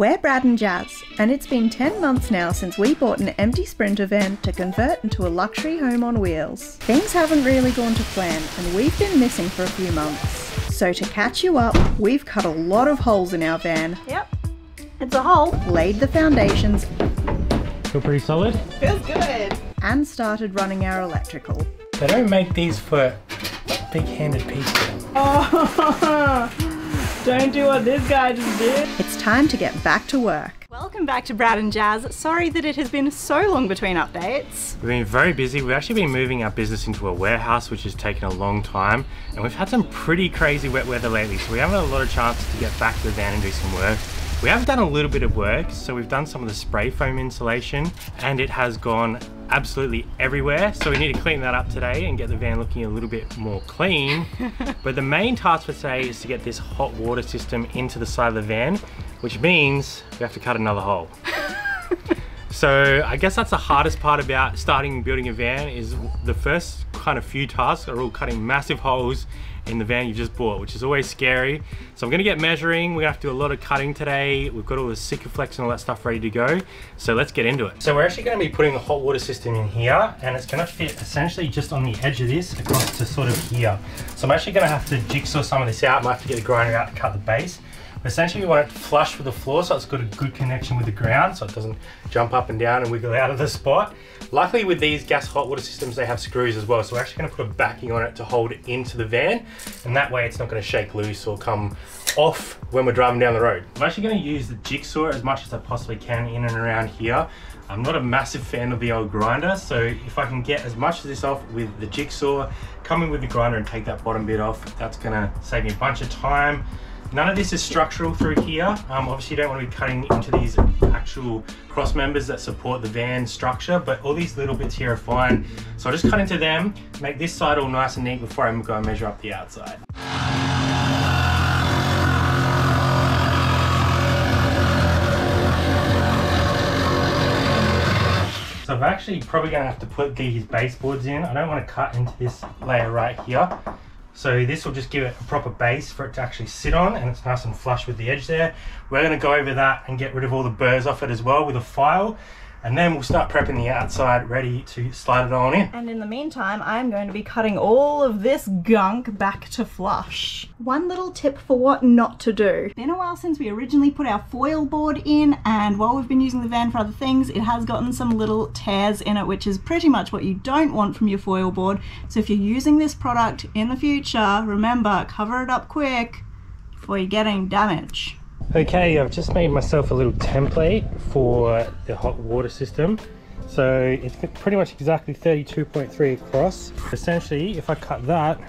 We're Brad and Jaz, and it's been 10 months now since we bought an empty Sprinter van to convert into a luxury home on wheels. Things haven't really gone to plan, and we've been missing for a few months. So, to catch you up, we've cut a lot of holes in our van, Yep. It's a hole. laid the foundations, Feel pretty solid? Feels good. and started running our electrical. They don't make these for big-handed people. Oh, don't do what this guy just did. It's time to get back to work. Welcome back to Brad and Jaz. Sorry that it has been so long between updates. We've been very busy. We've actually been moving our business into a warehouse, which has taken a long time. And we've had some pretty crazy wet weather lately, so we haven't had a lot of chances to get back to the van and do some work. We have done a little bit of work, so we've done some of the spray foam insulation, and it has gone absolutely everywhere. So we need to clean that up today and get the van looking a little bit more clean. but the main task for today is to get this hot water system into the side of the van, which means we have to cut another hole. So I guess that's the hardest part about starting building a van is the first kind of few tasks are all cutting massive holes in the van you just bought, which is always scary. So I'm gonna get measuring. We're gonna have to do a lot of cutting today. We've got all the Sikaflex and all that stuff ready to go. So let's get into it. So we're actually gonna be putting the hot water system in here and it's gonna fit essentially just on the edge of this across to sort of here. So I'm actually gonna have to jigsaw some of this out. I might have to get a grinder out to cut the base. Essentially, we want it flush with the floor so it's got a good connection with the ground so it doesn't jump up and down and wiggle out of the spot. Luckily with these gas hot water systems, they have screws as well. So we're actually gonna put a backing on it to hold it into the van. And that way it's not gonna shake loose or come off when we're driving down the road. I'm actually gonna use the jigsaw as much as I possibly can in and around here. I'm not a massive fan of the old grinder, so if I can get as much of this off with the jigsaw, come in with the grinder and take that bottom bit off, that's gonna save me a bunch of time. None of this is structural through here. Um, obviously you don't want to be cutting into these actual cross members that support the van structure, but all these little bits here are fine. So I'll just cut into them, make this side all nice and neat before I go and measure up the outside. So I'm actually probably gonna have to put these baseboards in. I don't want to cut into this layer right here. So this will just give it a proper base for it to actually sit on and it's nice and flush with the edge there. We're gonna go over that and get rid of all the burrs off it as well with a file. And then we'll start prepping the outside ready to slide it on in. And in the meantime, I'm going to be cutting all of this gunk back to flush. One little tip for what not to do. Been a while since we originally put our foil board in, and while we've been using the van for other things, it has gotten some little tears in it, which is pretty much what you don't want from your foil board. So if you're using this product in the future, remember, cover it up quick before you get any damage. Okay, I've just made myself a little template for the hot water system. So it's pretty much exactly 32.3 across. Essentially, if I cut that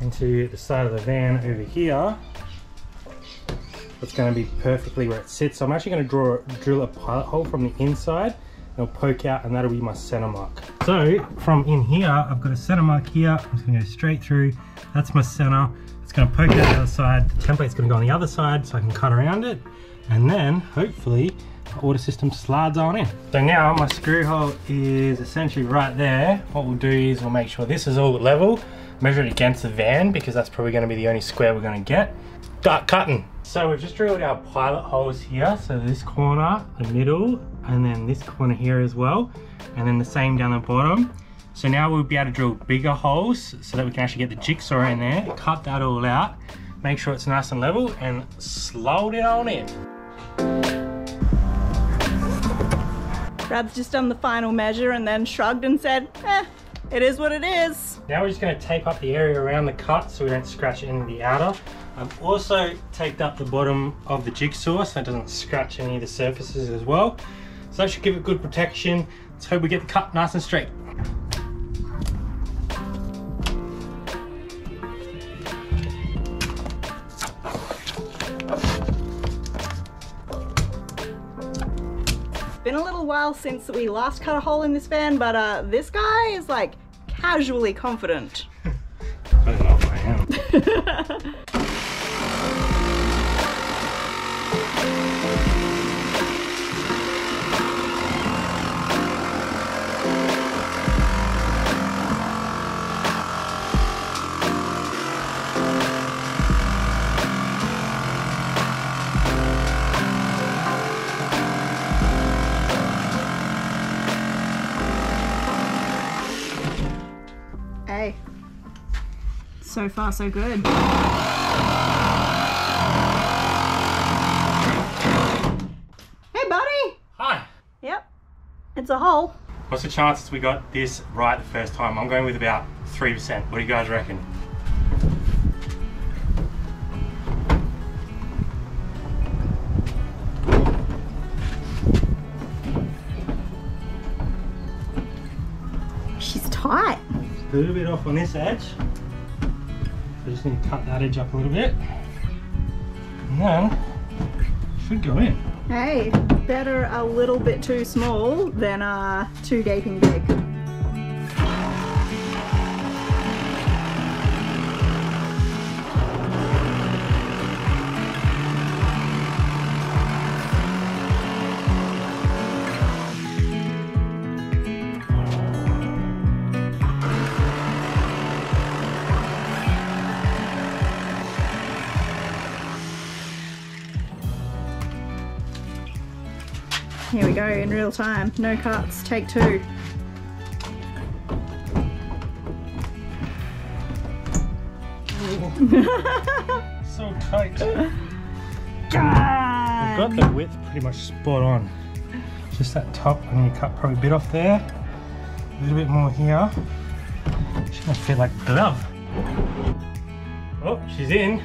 into the side of the van over here, it's going to be perfectly where it sits. So I'm actually going to draw, drill a pilot hole from the inside and it'll poke out and that'll be my center mark. So from in here, I've got a center mark here. I'm just going to go straight through. That's my center. It's to poke out the other side. The template's to go on the other side so I can cut around it. And then hopefully the water system slides on in. So now my screw hole is essentially right there. What we'll do is we'll make sure this is all level, measure it against the van because that's probably to be the only square we're to get. Start cutting. So we've just drilled our pilot holes here. So this corner, the middle, and then this corner here as well. And then the same down the bottom. So now we'll be able to drill bigger holes so that we can actually get the jigsaw in there, cut that all out, make sure it's nice and level, and slide it on in. Brad's just done the final measure and then shrugged and said, eh, it is what it is. Now we're just going to tape up the area around the cut so we don't scratch any of the outer. I've also taped up the bottom of the jigsaw so it doesn't scratch any of the surfaces as well. So that should give it good protection. Let's hope we get the cut nice and straight. While since we last cut a hole in this van, but uh, this guy is like casually confident. So far, so good. Hey, buddy! Hi. Yep, it's a hole. What's the chances we got this right the first time? I'm going with about 3%. What do you guys reckon? She's tight. A little bit off on this edge. I just need to cut that edge up a little bit. And then, should go in. Hey, better a little bit too small than uh, too gaping big. Here we go in real time. No cuts. Take two. So tight. I've got the width pretty much spot on. Just that top, I'm gonna cut probably a bit off there. A little bit more here. She's gonna fit like a glove. Oh, she's in.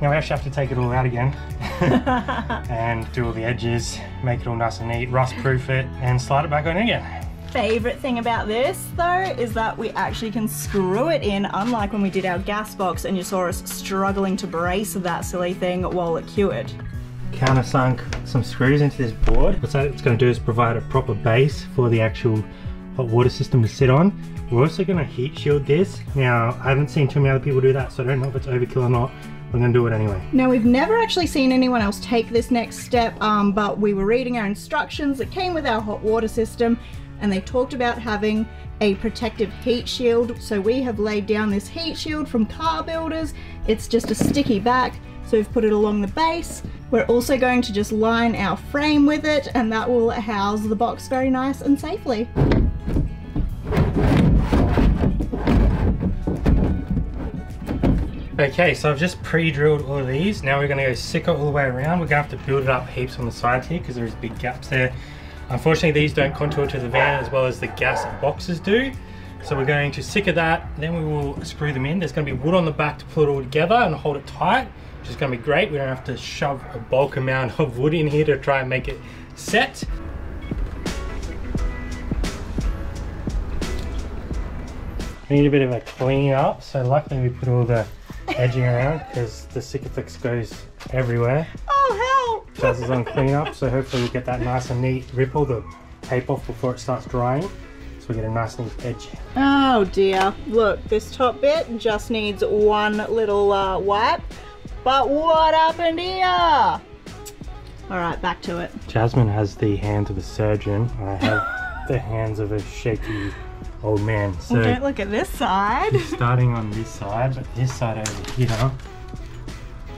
Now we actually have to take it all out again. and do all the edges, make it all nice and neat, rust proof it, and slide it back on again. Favorite thing about this though is that we actually can screw it in unlike when we did our gas box and you saw us struggling to brace that silly thing while it cured. countersunk some screws into this board. What it's going to do is provide a proper base for the actual hot water system to sit on. We're also going to heat shield this. Now, I haven't seen too many other people do that, so I don't know if it's overkill or not. We're to do it anyway. Now we've never actually seen anyone else take this next step, um, but we were reading our instructions that came with our hot water system and they talked about having a protective heat shield. So we have laid down this heat shield from car builders. It's just a sticky back. So we've put it along the base. We're also going to just line our frame with it and that will house the box very nice and safely. Okay, so I've just pre-drilled all of these. Now we're going to go Sika all the way around. We're going to have to build it up heaps on the sides here because there's big gaps there. Unfortunately, these don't contour to the van as well as the gas boxes do. So we're going to Sika that, then we will screw them in. There's going to be wood on the back to pull it all together and hold it tight, which is going to be great. We don't have to shove a bulk amount of wood in here to try and make it set. We need a bit of a clean up, so luckily we put all the edging around because the Sikaflex goes everywhere. Oh help! Jaz is on clean up, so hopefully we get that nice and neat ripple, the tape off before it starts drying. So we get a nice neat edge. Oh dear. Look, this top bit just needs one little uh, wipe. But what happened here? Alright, back to it. Jasmine has the hands of a surgeon. I have the hands of a shaky old man. So Well, don't look at this side. starting on this side, but this side over here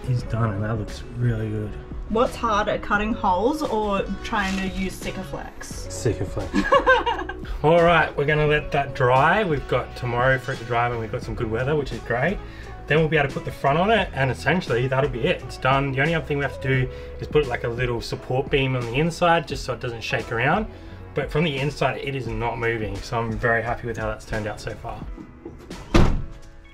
is done and that looks really good. What's harder, cutting holes or trying to use Sikaflex? Sikaflex. All right, we're gonna let that dry. We've got tomorrow for it to dry and we've got some good weather, which is great. Then we'll be able to put the front on it and essentially that'll be it. It's done. The only other thing we have to do is put like a little support beam on the inside just so it doesn't shake around. But from the inside, it is not moving. So I'm very happy with how that's turned out so far.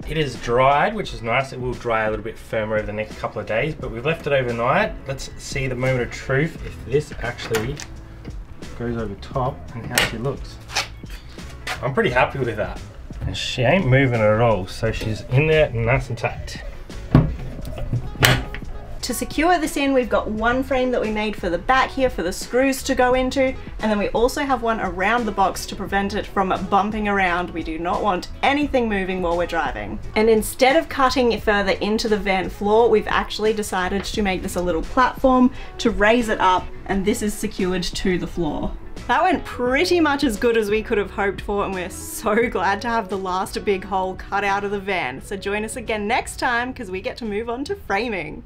It is dried, which is nice. It will dry a little bit firmer over the next couple of days, but we've left it overnight. Let's see the moment of truth if this actually goes over top and how she looks. I'm pretty happy with that. And she ain't moving at all, so she's in there nice and tight. To secure this in, we've got one frame that we made for the back here for the screws to go into, and then we also have one around the box to prevent it from bumping around. We do not want anything moving while we're driving. And instead of cutting it further into the van floor, we've actually decided to make this a little platform to raise it up, and this is secured to the floor. That went pretty much as good as we could have hoped for, and we're so glad to have the last big hole cut out of the van. So join us again next time because we get to move on to framing.